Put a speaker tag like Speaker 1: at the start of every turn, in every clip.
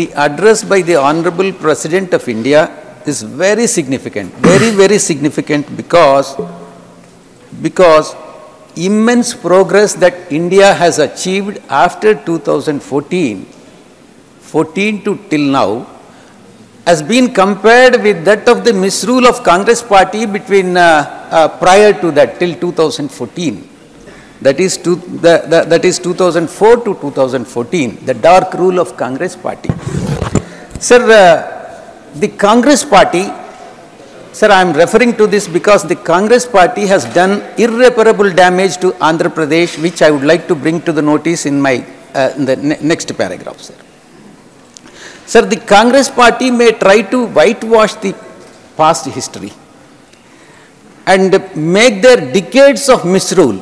Speaker 1: the address by the Honorable President of India is very significant, very, very significant because, because immense progress that India has achieved after 2014, 14 to till now, has been compared with that of the misrule of Congress party between uh, uh, prior to that till 2014. That is, the, the, that is 2004 to 2014, the dark rule of Congress party. Sir, uh, the Congress party, sir, I am referring to this because the Congress party has done irreparable damage to Andhra Pradesh, which I would like to bring to the notice in my uh, in the ne next paragraph, sir. Sir, the Congress party may try to whitewash the past history and make their decades of misrule,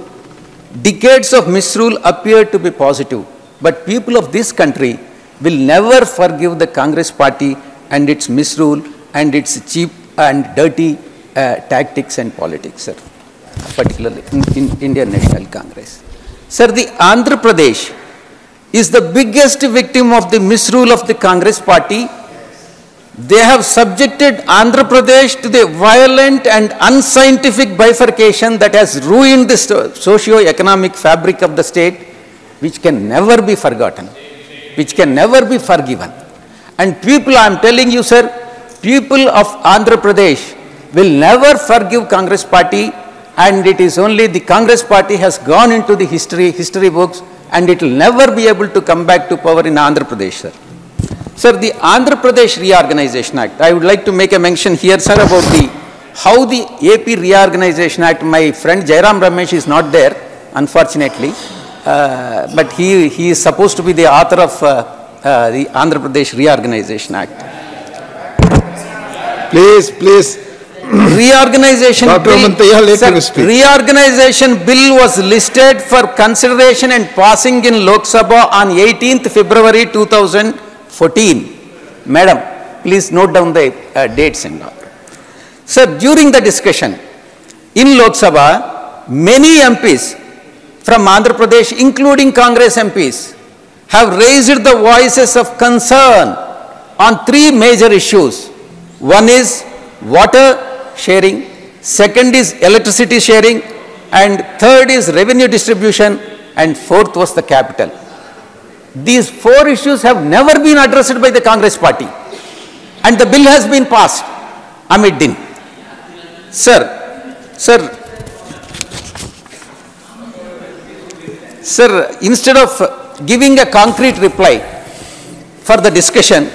Speaker 1: decades of misrule appear to be positive. But people of this country will never forgive the Congress party and its misrule and its cheap and dirty uh, tactics and politics, sir, particularly in, in Indian National Congress. Sir, the Andhra Pradesh is the biggest victim of the misrule of the Congress party. They have subjected Andhra Pradesh to the violent and unscientific bifurcation that has ruined the socio-economic fabric of the state, which can never be forgotten, which can never be forgiven. And people, I am telling you, sir, people of Andhra Pradesh will never forgive Congress party and it is only the Congress party has gone into the history, history books and it will never be able to come back to power in Andhra Pradesh, sir. Sir, the Andhra Pradesh Reorganization Act, I would like to make a mention here, sir, about the how the AP Reorganization Act, my friend Jairam Ramesh is not there, unfortunately, uh, but he, he is supposed to be the author of uh, uh, the Andhra Pradesh Reorganization Act.
Speaker 2: Please, please.
Speaker 1: Reorganization
Speaker 2: Dr.
Speaker 1: bill,
Speaker 2: Amantaya, let
Speaker 1: Sir,
Speaker 2: speak.
Speaker 1: reorganization bill was listed for consideration and passing in Lok Sabha on 18th February 2014. Madam, please note down the uh, dates and all. Sir, during the discussion in Lok Sabha, many MPs from Andhra Pradesh, including Congress MPs, have raised the voices of concern on three major issues. One is water sharing, second is electricity sharing, and third is revenue distribution, and fourth was the capital. These four issues have never been addressed by the Congress party, and the bill has been passed amid din. Sir, sir, sir, instead of giving a concrete reply for the discussion,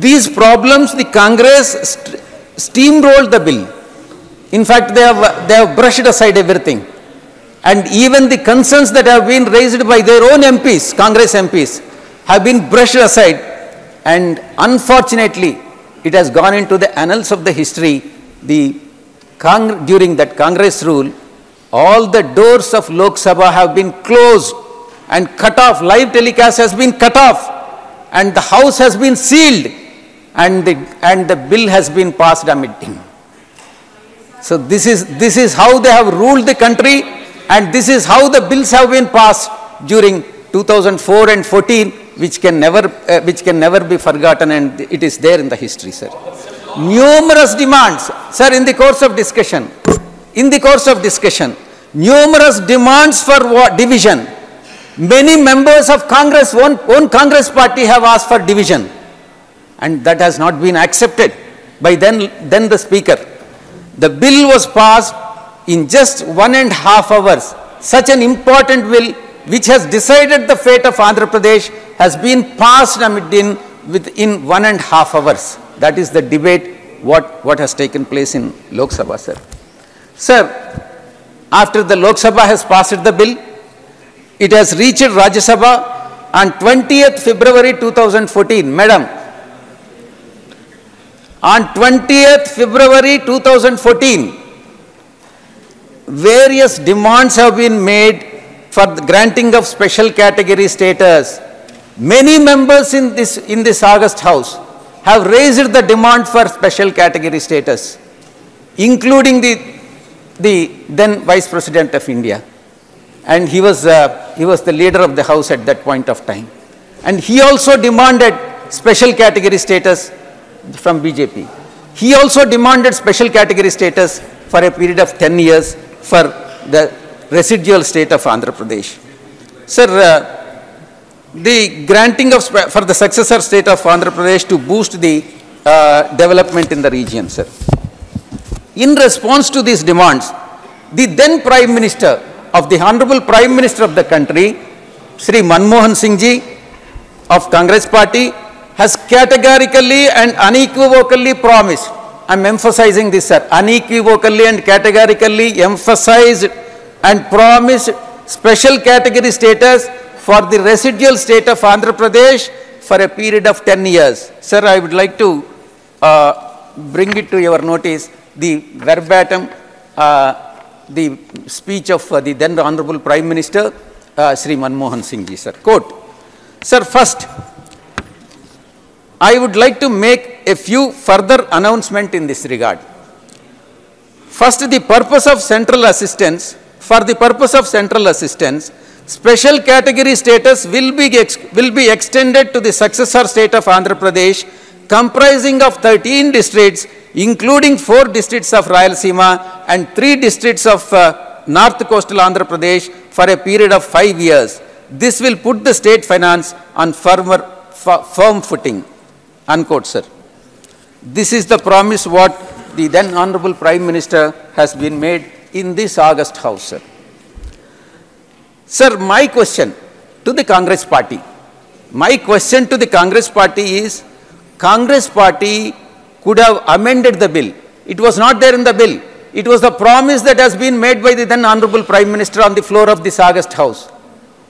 Speaker 1: these problems the Congress st- steamrolled the bill. In fact, they have, they have brushed aside everything. And even the concerns that have been raised by their own MPs, Congress MPs, have been brushed aside. And unfortunately, it has gone into the annals of the history. The Cong- during that Congress rule, all the doors of Lok Sabha have been closed and cut off. Live telecast has been cut off and the house has been sealed and the, and the bill has been passed amid him. So this is, this is how they have ruled the country and this is how the bills have been passed during 2004 and 14 which can never, uh, which can never be forgotten and it is there in the history, sir. Numerous demands, sir, in the course of discussion, in the course of discussion, numerous demands for division. Many members of Congress, one, Congress party have asked for division and that has not been accepted by then, then the speaker. The bill was passed in just one and half hours. Such an important bill which has decided the fate of Andhra Pradesh has been passed in within one and half hours. That is the debate what, what has taken place in Lok Sabha, sir. Sir, after the Lok Sabha has passed the bill, it has reached Rajya Sabha on 20th February 2014. Madam, on 20th February 2014, various demands have been made for the granting of special category status. Many members in this, in this August House have raised the demand for special category status, including the, the then Vice President of India. And he was, uh, he was the leader of the House at that point of time. And he also demanded special category status from BJP. He also demanded special category status for a period of 10 years for the residual state of Andhra Pradesh. Sir, uh, the granting of for the successor state of Andhra Pradesh to boost the uh, development in the region, sir. In response to these demands, the then Prime Minister of the Honorable Prime Minister of the country, Sri Manmohan Singh ji of Congress Party has categorically and unequivocally promised, I am emphasizing this sir, unequivocally and categorically emphasized and promised special category status for the residual state of Andhra Pradesh for a period of 10 years. Sir, I would like to uh, bring it to your notice the verbatim, uh, the speech of uh, the then Honorable Prime Minister, uh, Sri Manmohan Singh ji, sir. Quote, Sir, first, I would like to make a few further announcement in this regard. First, the purpose of central assistance, for the purpose of central assistance, special category status will be, will be extended to the successor state of Andhra Pradesh comprising of 13 districts including 4 districts of Rayalaseema and 3 districts of uh, North Coastal Andhra Pradesh for a period of 5 years. This will put the state finance on firmer, firm footing. Unquote, sir. This is the promise what the then Honorable Prime Minister has been made in this August House, sir. Sir, my question to the Congress party, my question to the Congress party is, Congress party could have amended the bill. It was not there in the bill. It was the promise that has been made by the then Honorable Prime Minister on the floor of this August House.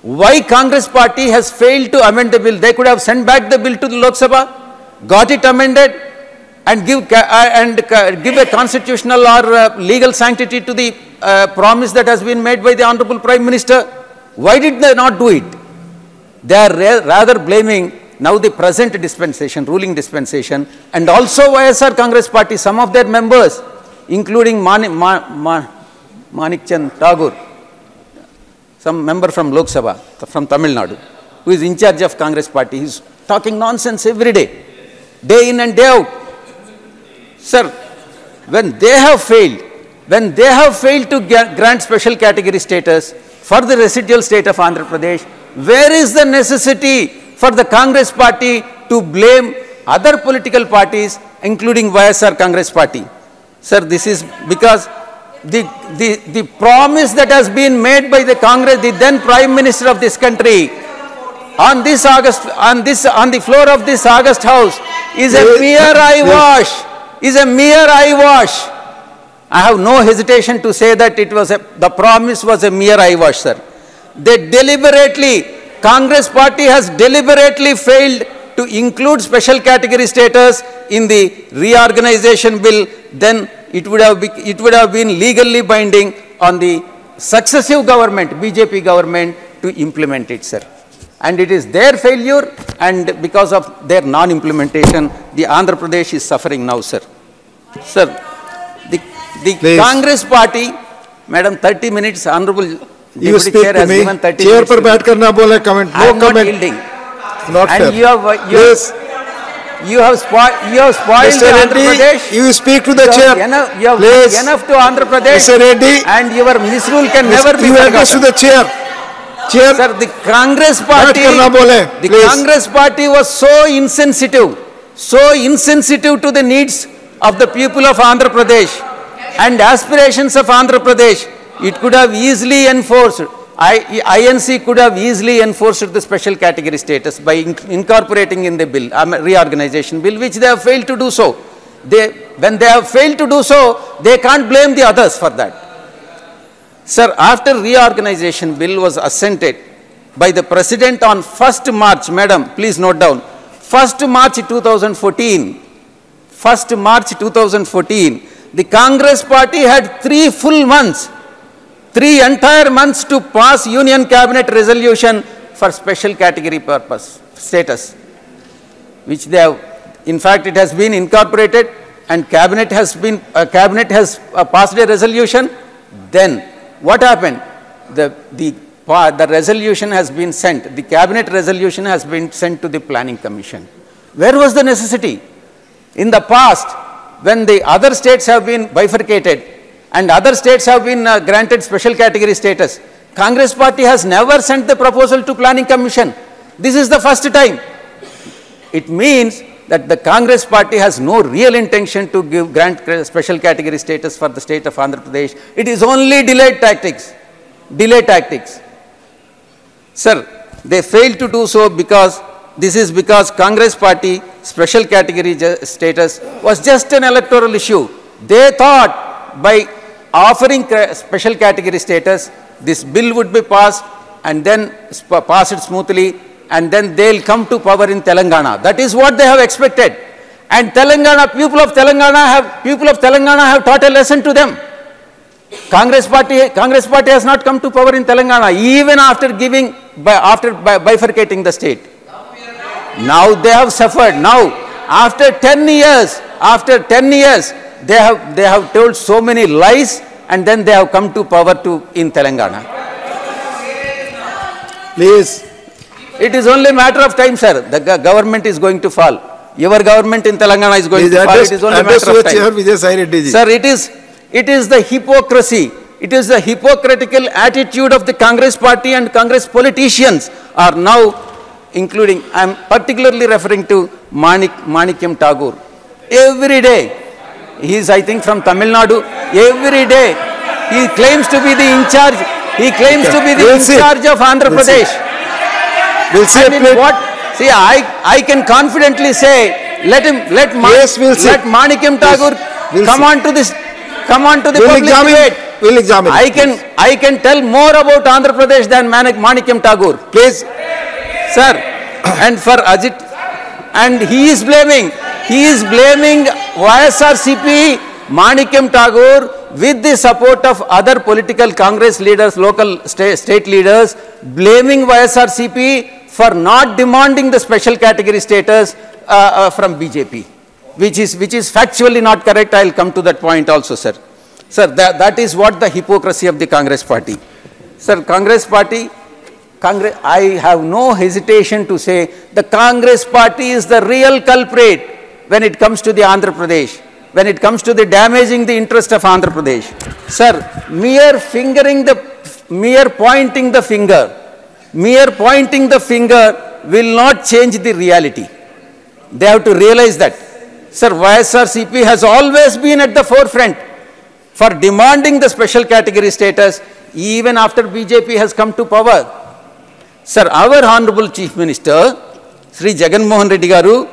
Speaker 1: Why Congress party has failed to amend the bill? They could have sent back the bill to the Lok Sabha got it amended and give, uh, and give a constitutional or uh, legal sanctity to the uh, promise that has been made by the Honorable Prime Minister. Why did they not do it? They are ra rather blaming now the present dispensation, ruling dispensation, and also YSR Congress Party, some of their members, including Mani, Ma, Ma, Manik Tagore, some member from Lok Sabha, from Tamil Nadu, who is in charge of Congress Party, he is talking nonsense every day day in and day out. Sir, when they have failed, when they have failed to grant special category status for the residual state of Andhra Pradesh, where is the necessity for the Congress party to blame other political parties, including YSR Congress party? Sir, this is because the, the, the promise that has been made by the Congress, the then Prime Minister of this country, on this August, on this, on the floor of this August House, is a mere eyewash, is a mere eyewash. I have no hesitation to say that it was a, the promise was a mere eyewash, sir. They deliberately, Congress party has deliberately failed to include special category status in the reorganization bill, then it would have, be, it would have been legally binding on the successive government, BJP government, to implement it, sir and it is their failure and because of their non-implementation the Andhra Pradesh is suffering now sir. Sir, the, the Congress party, madam 30 minutes honorable
Speaker 2: you Deputy speak Chair to has me. given 30 Chair per bat karna bola comment, no
Speaker 1: I am
Speaker 2: comment.
Speaker 1: not yielding.
Speaker 2: Not
Speaker 1: and you have, you Please. Have, you have spoiled, you have spoiled
Speaker 2: Mr.
Speaker 1: Andhra
Speaker 2: Reddy,
Speaker 1: Pradesh.
Speaker 2: You speak to the
Speaker 1: you
Speaker 2: chair.
Speaker 1: Enough, you have enough to Andhra Pradesh.
Speaker 2: Mr. Reddy.
Speaker 1: And your misrule can Mr. never be
Speaker 2: You forgotten. address to the chair.
Speaker 1: Chair, Sir, the Congress party,
Speaker 2: bole,
Speaker 1: the Congress party was so insensitive, so insensitive to the needs of the people of Andhra Pradesh and aspirations of Andhra Pradesh. It could have easily enforced, I, INC could have easily enforced the special category status by in, incorporating in the bill, um, reorganization bill, which they have failed to do so. They, when they have failed to do so, they can't blame the others for that. Sir, after reorganization bill was assented by the President on 1st March, Madam, please note down, 1st March 2014, 1st March 2014, the Congress party had three full months, three entire months to pass Union Cabinet resolution for special category purpose, status, which they have, in fact, it has been incorporated and Cabinet has been, uh, Cabinet has uh, passed a resolution, then what happened? The, the, the resolution has been sent, the cabinet resolution has been sent to the planning commission. Where was the necessity? In the past, when the other states have been bifurcated and other states have been uh, granted special category status, Congress party has never sent the proposal to planning commission. This is the first time. It means that the Congress party has no real intention to give grant special category status for the state of Andhra Pradesh. It is only delayed tactics, delay tactics. Sir, they failed to do so because this is because Congress party special category status was just an electoral issue. They thought by offering special category status, this bill would be passed and then passed smoothly and then they'll come to power in Telangana. That is what they have expected. And Telangana, people of Telangana have, people of Telangana have taught a lesson to them. Congress party, Congress party has not come to power in Telangana even after giving, after bifurcating the state. Now they have suffered. Now, after 10 years, after 10 years, they have, they have told so many lies and then they have come to power to, in Telangana.
Speaker 2: Please.
Speaker 1: It is only a matter of time, sir. The government is going to fall. Your government in Telangana is going
Speaker 2: Please
Speaker 1: to fall. It is only matter of time. Sir, it is, it is the hypocrisy. It is the hypocritical attitude of the Congress party and Congress politicians are now including, I am particularly referring to Manik, Manikyam Tagore. Every day, he is I think from Tamil Nadu, every day he claims to be the in charge, he claims to be the
Speaker 2: We'll
Speaker 1: in
Speaker 2: see.
Speaker 1: charge of Andhra
Speaker 2: We'll see. We'll see.
Speaker 1: I mean, what, see, I, I can confidently say, let him, let, Ma-
Speaker 2: Yes, we'll
Speaker 1: let Manikyam Tagore
Speaker 2: We'll
Speaker 1: come
Speaker 2: see.
Speaker 1: on to this, come on to the
Speaker 2: We'll
Speaker 1: public
Speaker 2: examine.
Speaker 1: debate.
Speaker 2: We'll examine.
Speaker 1: I can, I can tell more about Andhra Pradesh than Manik, Manikyam Tagore.
Speaker 2: Please.
Speaker 1: Sir, and for Ajit, and he is blaming, he is blaming YSRCP, Manikyam Tagore with the support of other political Congress leaders, local sta- state leaders, blaming YSRCP for not demanding the special category status uh, uh, from BJP, which is, which is factually not correct. I will come to that point also, sir. Sir, that, that is what the hypocrisy of the Congress party. Sir, Congress party Congress, I have no hesitation to say the Congress party is the real culprit when it comes to the Andhra Pradesh, when it comes to the damaging the interest of Andhra Pradesh. Sir, mere fingering the, mere pointing the finger, mere pointing the finger will not change the reality. They have to realize that. Sir, YSRCP has always been at the forefront for demanding the special category status even after BJP has come to power. Sir, our Honorable Chief Minister, Sri Jagan Mohan Reddy Garu,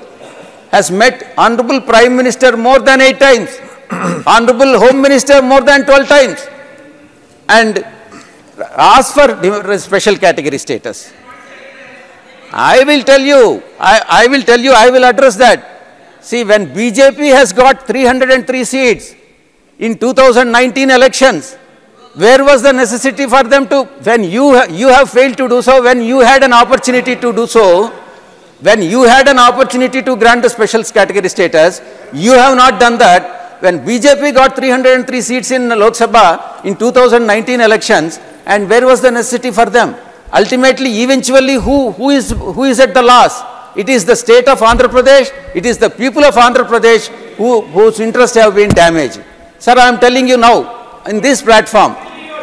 Speaker 1: has met Honorable Prime Minister more than eight times, Honorable Home Minister more than 12 times, and asked for special category status. I will tell you, I, I will tell you, I will address that. See, when BJP has got 303 seats in 2019 elections, where was the necessity for them to, when you, you have failed to do so, when you had an opportunity to do so, when you had an opportunity to grant the special category status, you have not done that. When BJP got 303 seats in Lok Sabha in 2019 elections, and where was the necessity for them? Ultimately, eventually, who, who, is, who is at the loss? It is the state of Andhra Pradesh, it is the people of Andhra Pradesh who, whose interests have been damaged. Sir, I am telling you now, in this platform,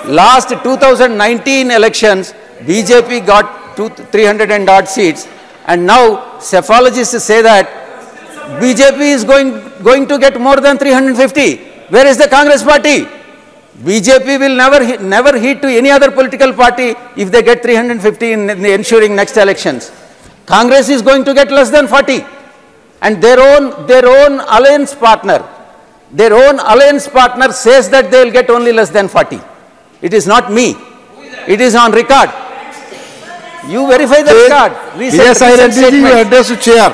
Speaker 1: last 2019 elections, BJP got two, 300 and odd seats, and now psephologists say that BJP is going, going to get more than 350. Where is the Congress party? BJP will never, never heed to any other political party if they get 350 in, in the ensuing next elections. Congress is going to get less than 40. And their own, their own alliance partner, their own alliance partner says that they will get only less than 40. It is not me. It is on record. You verify the record. Recent-
Speaker 2: Yes, I read you address to chair.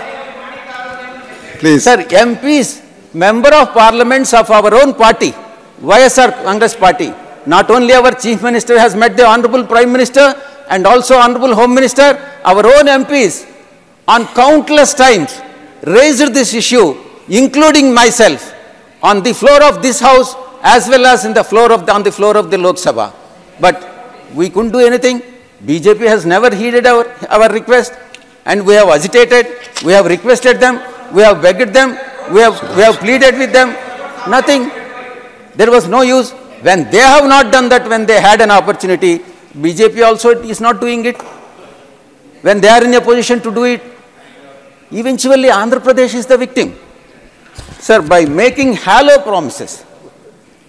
Speaker 2: Please.
Speaker 1: Sir, MPs, member of parliaments of our own party, YSR Congress party, not only our chief minister has met the honorable prime minister and also honorable home minister, our own MPs on countless times raised this issue, including myself, on the floor of this house as well as in the floor of the, on the floor of the Lok Sabha. But we couldn't do anything. BJP has never heeded our, our request. and we have agitated, we have requested them, we have begged them, we have, we have pleaded with them. Nothing. There was no use. When they have not done that, when they had an opportunity, BJP also is not doing it. When they are in a position to do it, eventually Andhra Pradesh is the victim. Sir, by making hollow promises,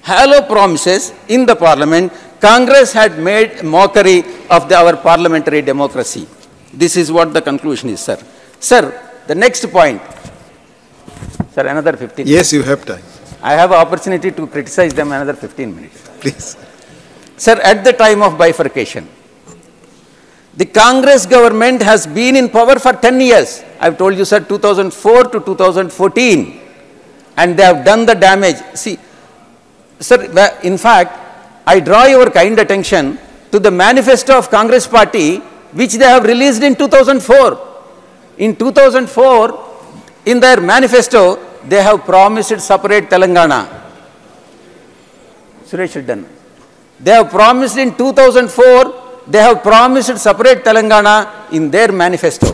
Speaker 1: hollow promises in the parliament, Congress had made mockery of the, our parliamentary democracy. This is what the conclusion is, sir. Sir, the next point. Sir, another 15
Speaker 2: Yes, you have time.
Speaker 1: I have opportunity to criticize them another 15 minutes.
Speaker 2: Please.
Speaker 1: Sir, at the time of bifurcation, the Congress government has been in power for 10 years. I've told you, sir, 2004 to 2014. And they have done the damage. See, sir, in fact, I draw your kind attention to the manifesto of Congress party, which they have released in 2004. In 2004, in their manifesto, they have promised separate Telangana. Suresh done. They have promised in 2004, they have promised separate Telangana in their manifesto.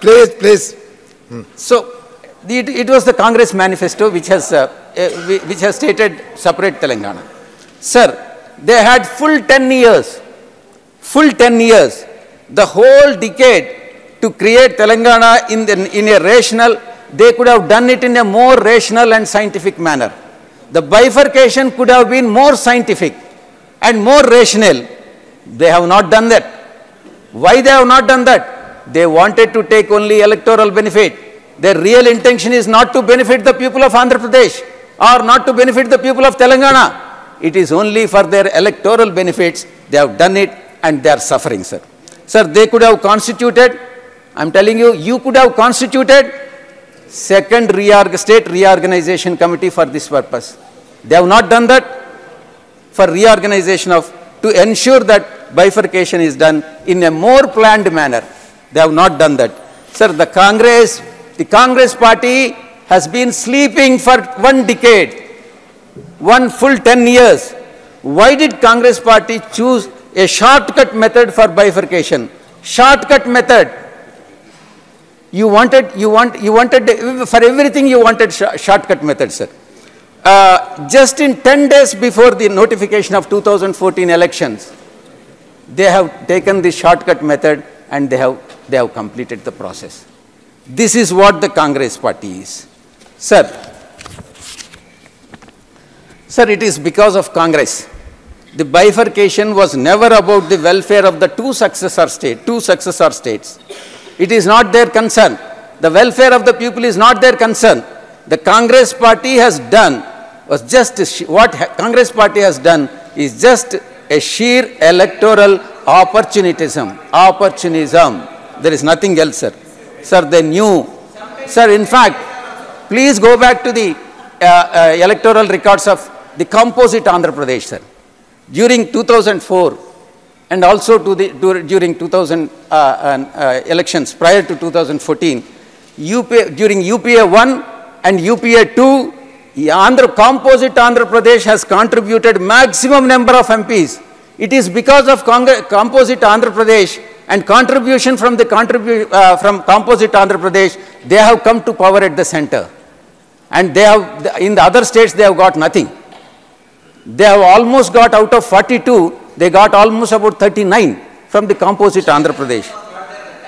Speaker 2: Please, please.
Speaker 1: So, it, it was the Congress manifesto which has, uh, uh, which has stated separate Telangana. Sir, they had full 10 years, full 10 years, the whole decade to create Telangana in, the, in a rational, they could have done it in a more rational and scientific manner. The bifurcation could have been more scientific and more rational. They have not done that. Why they have not done that? They wanted to take only electoral benefit. Their real intention is not to benefit the people of Andhra Pradesh or not to benefit the people of Telangana. It is only for their electoral benefits. They have done it and they are suffering, sir. Sir, they could have constituted, I am telling you, you could have constituted second reorg state reorganization committee for this purpose. They have not done that for reorganization of, to ensure that bifurcation is done in a more planned manner. They have not done that. Sir, the Congress, the Congress party has been sleeping for one decade, one full 10 years. Why did Congress party choose a shortcut method for bifurcation? Shortcut method. You wanted, you want, you wanted, for everything you wanted sh shortcut method, sir. Uh, just in 10 days before the notification of 2014 elections, they have taken the shortcut method and they have, they have completed the process. This is what the Congress party is. Sir, sir, it is because of Congress. The bifurcation was never about the welfare of the two successor states, two successor states. It is not their concern. The welfare of the people is not their concern. The Congress party has done was just what Congress party has done is just a sheer electoral opportunism. Opportunism. There is nothing else, sir. Sir, they knew. Sir, in fact, please go back to the uh, uh, electoral records of the composite Andhra Pradesh, sir. During 2004 and also to the, during 2000 uh, uh, elections prior to 2014, UPA, during UPA 1 and UPA 2, Andhra, composite Andhra Pradesh has contributed maximum number of MPs. It is because of composite Andhra Pradesh and contribution from the contribu uh, from composite Andhra Pradesh, they have come to power at the center. And they have, in the other states, they have got nothing. They have almost got out of 42, they got almost about 39 from the composite Andhra Pradesh.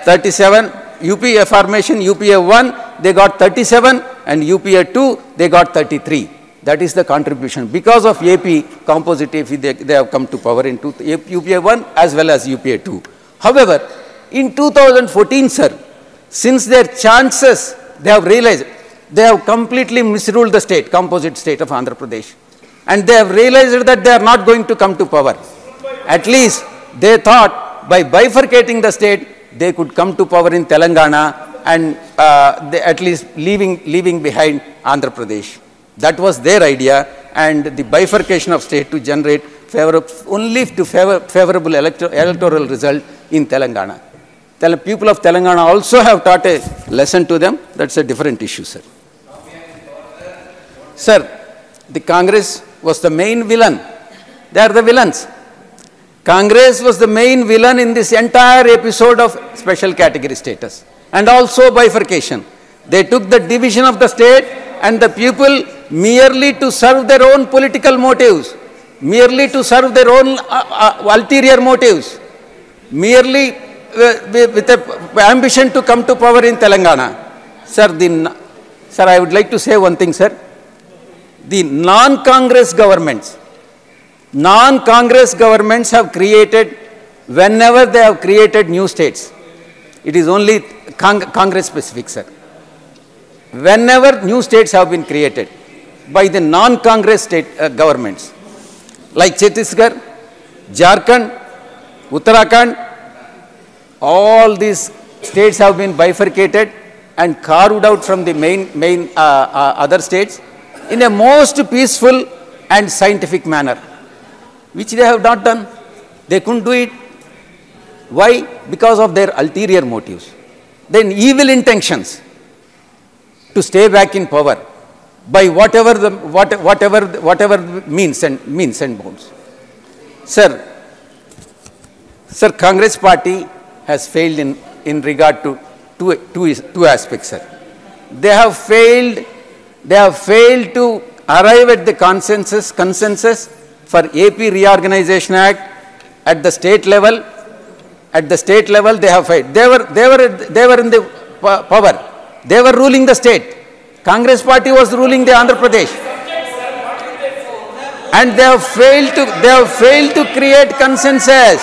Speaker 1: 37, UPA formation, UPA 1, they got 37 and UPA 2, they got 33. That is the contribution. Because of AP composite AP, they, they have come to power in two, UPA 1 as well as UPA 2. However, in 2014, sir, since their chances, they have realized, they have completely misruled the state, composite state of Andhra Pradesh. And they have realized that they are not going to come to power. At least they thought by bifurcating the state, they could come to power in Telangana and uh, at least leaving, leaving behind Andhra Pradesh. That was their idea and the bifurcation of state to generate only to favor, favorable elector, electoral result in Telangana. People of Telangana also have taught a lesson to them. That's a different issue, sir. Sir, the Congress was the main villain. They are the villains. Congress was the main villain in this entire episode of special category status and also bifurcation. They took the division of the state and the people merely to serve their own political motives, merely to serve their own uh, uh, ulterior motives, merely uh, with a ambition to come to power in Telangana. Sir, the, sir, I would like to say one thing, sir. The non-Congress governments, non-Congress governments have created, whenever they have created new states, it is only Cong Congress specific, sir. Whenever new states have been created by the non-Congress state uh, governments, like Chhattisgarh, Jharkhand, Uttarakhand, all these states have been bifurcated and carved out from the main, main uh, uh, other states in a most peaceful and scientific manner, which they have not done. They couldn't do it. Why? Because of their ulterior motives. Then evil intentions to stay back in power by whatever the what, whatever whatever means and means and bounds. Sir, sir, Congress party has failed in, in regard to two, two, two aspects, sir. They have failed, they have failed to arrive at the consensus, consensus for AP Reorganization Act at the state level. At the state level, they have failed. They were, they were, they were in the power. They were ruling the state. Congress party was ruling the Andhra Pradesh. And they have failed to, they have failed to create consensus.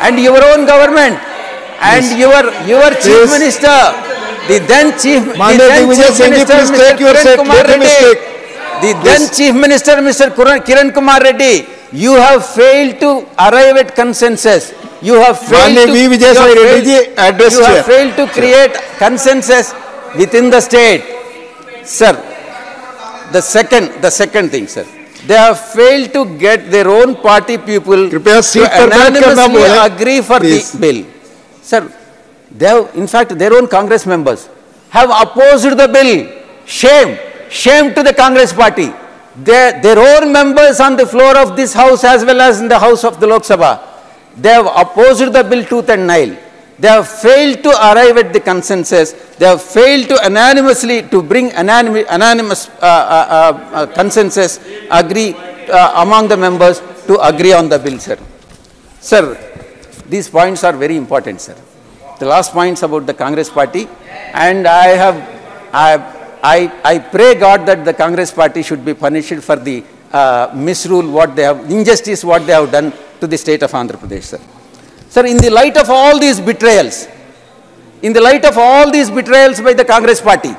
Speaker 1: And your own government and your your chief minister, the then chief, the then chief minister, Mr. Kiran Kumar Reddy, the then chief minister, Mr. Kiran Kumar Reddy, you have failed to arrive at consensus. You have failed to, you have failed, you have failed to create consensus within the state, sir. The second, the second thing, sir. They have failed to get their own party people to unanimously agree for Please. the bill. Sir, they have, in fact, their own Congress members have opposed the bill. Shame. Shame to the Congress party. Their, their own members on the floor of this house as well as in the house of the Lok Sabha, they have opposed the bill tooth and nail. They have failed to arrive at the consensus. They have failed to unanimously to bring unanimous, unanimous uh, uh, uh, consensus, agree uh, among the members to agree on the bill, sir. Sir, these points are very important, sir. The last points about the Congress party, and I have, I, I, I pray God that the Congress party should be punished for the uh, misrule, what they have, injustice, what they have done to the state of Andhra Pradesh, sir. Sir, in the light of all these betrayals, in the light of all these betrayals by the Congress party,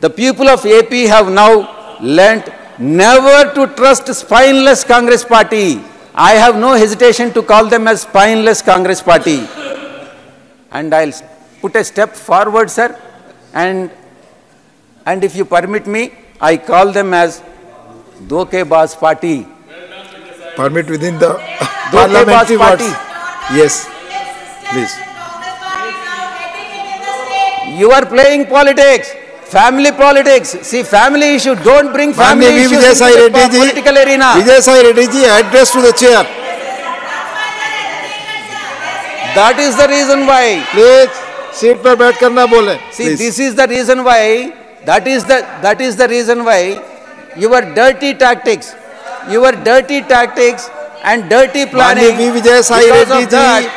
Speaker 1: the people of AP have now learnt never to trust spineless Congress party I have no hesitation to call them as spineless Congress party. And I'll put a step forward, sir, and, and if you permit me, I call them as Dhokebaz party.
Speaker 2: Permit within the parliamentary party. Yes, please.
Speaker 1: You are playing politics. Family politics. See, family issue. Don't bring family Mani issues Vijay into the Reddy political arena.
Speaker 2: Vijay Sai Reddy ji, address to the chair.
Speaker 1: That is the reason why.
Speaker 2: Please, seat पर बैठ करना बोले.
Speaker 1: See, Please. this is the reason why. That is the that is the reason why your dirty tactics, your dirty tactics and dirty planning.
Speaker 2: Mani Vijay Sai Reddy ji.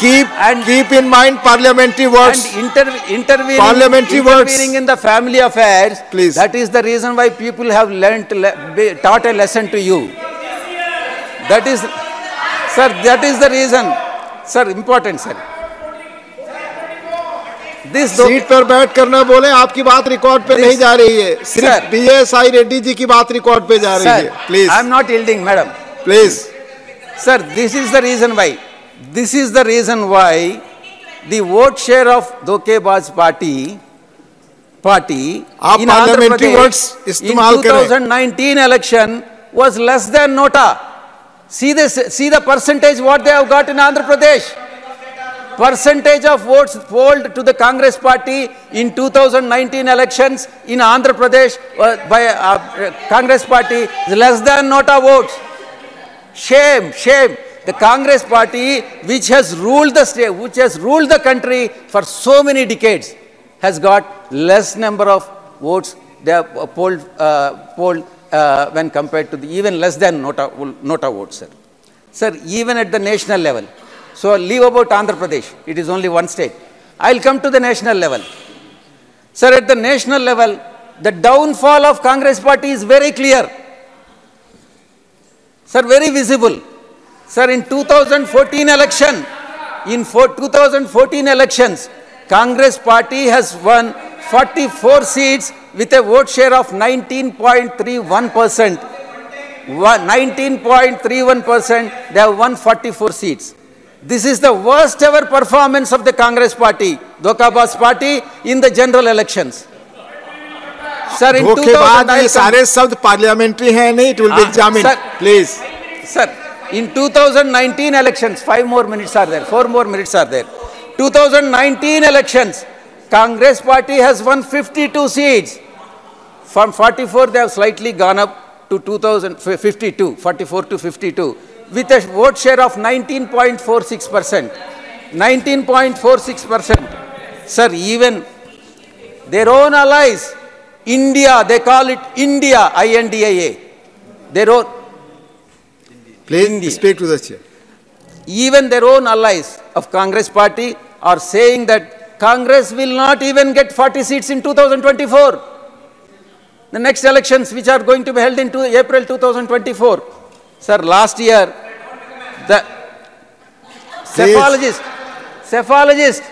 Speaker 2: keep and keep in mind parliamentary words
Speaker 1: and inter, intervening,
Speaker 2: parliamentary
Speaker 1: intervening words. in the family affairs
Speaker 2: please
Speaker 1: that is the reason why people have learnt taught a lesson to you that is sir that is the reason sir important sir
Speaker 2: this seat पर बैठ करना बोले आपकी बात record पे नहीं जा रही है। सिर्फ़ बीएसआई रेड्डी जी की बात रिकॉर्ड पे जा रही है। Please
Speaker 1: I am not yielding madam
Speaker 2: please
Speaker 1: sir this is the reason why this is the reason why the vote share of धोखेबाज पार्टी पार्टी आप in Andhra Pradesh votes election was less than NOTA see the see the percentage what they got in Andhra Pradesh Percentage of votes polled to the Congress party in 2019 elections in Andhra Pradesh uh, by uh, Congress party is less than Nota votes. Shame, shame. The Congress party, which has ruled the state, which has ruled the country for so many decades, has got less number of votes they have polled, uh, polled uh, when compared to the even less than Nota, Nota votes, sir. Sir, even at the national level. So leave about Andhra Pradesh. It is only one state. I'll come to the national level. Sir, at the national level, the downfall of Congress party is very clear. Sir, very visible. Sir, in 2014 election, in 2014 elections, Congress party has won 44 seats with a vote share of 19.31 percent. 19.31 percent, they have won 44 seats. This is the worst ever performance of the Congress party, Dhokabaz party, in the general elections.
Speaker 2: Sir, in 2000, ये सारे शब्द parliamentary हैं नहीं it will be examined please
Speaker 1: Sir, in 2019 elections, five more minutes are there, four more minutes are there. 2019 elections, Congress party has won 52 seats. From 44, they have slightly gone up to 2052, 44 to 52, with a vote share of 19.46 percent. 19.46 percent. Sir, even their own allies, India, they call it India, I-N-D-I-A. Their own,
Speaker 2: Please
Speaker 1: India.
Speaker 2: speak to the chair.
Speaker 1: even their own allies of Congress party are saying that Congress will not even get 40 seats in 2024. The next elections which are going to be held in two- April 2024. Sir, last year, the cephalogist, cephalogist,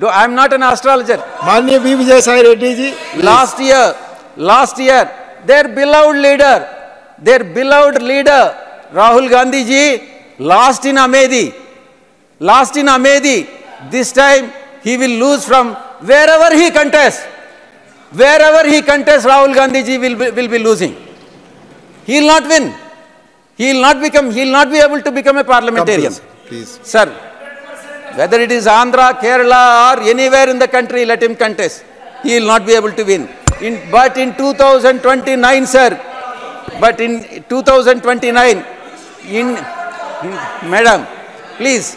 Speaker 1: do, I'm not an astrologer,
Speaker 2: माननीय V Vijay Sai Reddy ji
Speaker 1: last year, last year, their beloved leader, their beloved leader, Rahul Gandhi ji, lost in Amedi. Lost in Amedi. This time he will lose from wherever he contests. Wherever he contests, Rahul Gandhi ji will be, will be losing. He will not win. He will not become, he will not be able to become a parliamentarian.
Speaker 2: Please.
Speaker 1: Sir, whether it is Andhra, Kerala or anywhere in the country, let him contest. He will not be able to win. In, but in 2029, sir, but in 2029, in, in madam, please,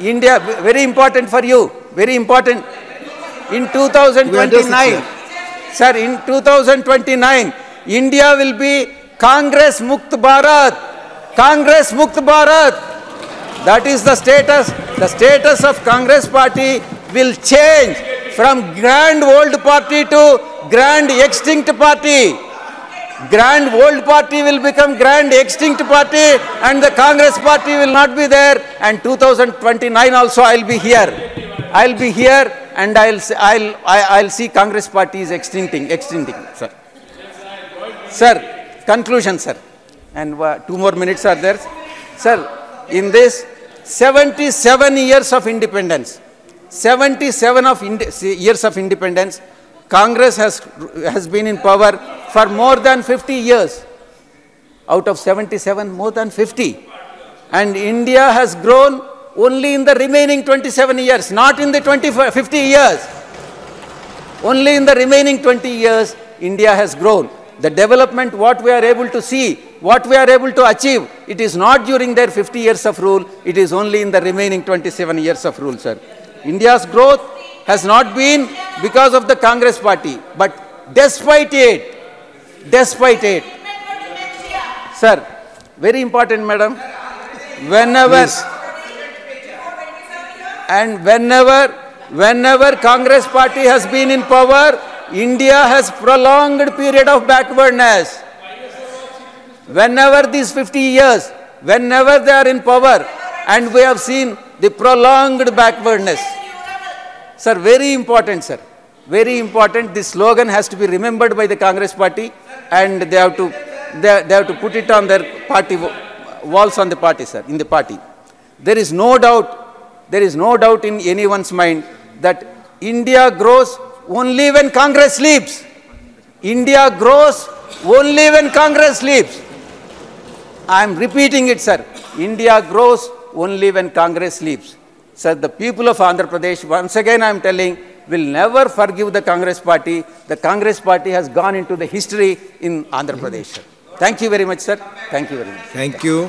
Speaker 1: India, very important for you, very important. In 2029, sir, in 2029, India will be Congress Mukt Bharat. Congress Mukt Bharat. That is the status. The status of Congress party will change from grand old party to grand extinct party. Grand old party will become grand extinct party and the Congress party will not be there and 2029 also I'll be here. I'll be here and I'll, I'll, I'll see Congress party is extincting, extincting, sir. Sir, conclusion, sir. And uh, two more minutes are there. Sir, in this 77 years of independence, 77 of inde- years of independence, Congress has, has been in power for more than 50 years. Out of 77, more than 50. And India has grown only in the remaining 27 years, not in the 20, 50 years. Only in the remaining 20 years, India has grown. The development, what we are able to see, what we are able to achieve, it is not during their 50 years of rule, it is only in the remaining 27 years of rule, sir. India's growth has not been because of the Congress party, but despite it, despite it, sir, very important, madam, whenever, and whenever, whenever Congress party has been in power, India has prolonged period of backwardness. Whenever these 50 years, whenever they are in power, and we have seen the prolonged backwardness. Sir, very important, sir. Very important. This slogan has to be remembered by the Congress party, and they have to, they, they have to put it on their party walls on the party, sir, in the party. There is no doubt, there is no doubt in anyone's mind that India grows only when Congress sleeps. India grows only when Congress sleeps. I am repeating it, sir. India grows only when Congress sleeps. Sir, the people of Andhra Pradesh, once again I am telling, will never forgive the Congress party. The Congress party has gone into the history in Andhra Pradesh. Thank you very much, sir. Thank you very much.
Speaker 2: Thank you.